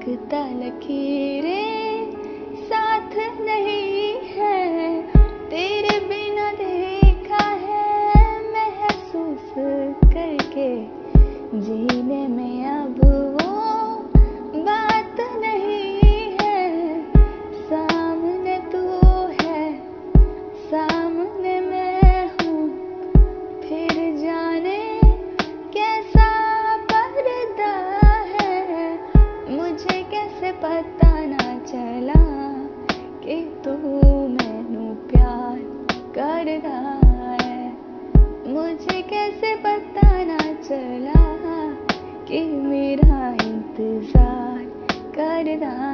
लगता लकीरें पता ना चला कि तू मैनू प्यार कर रहा है। मुझे कैसे पता ना चला कि मेरा इंतज़ार कर रहा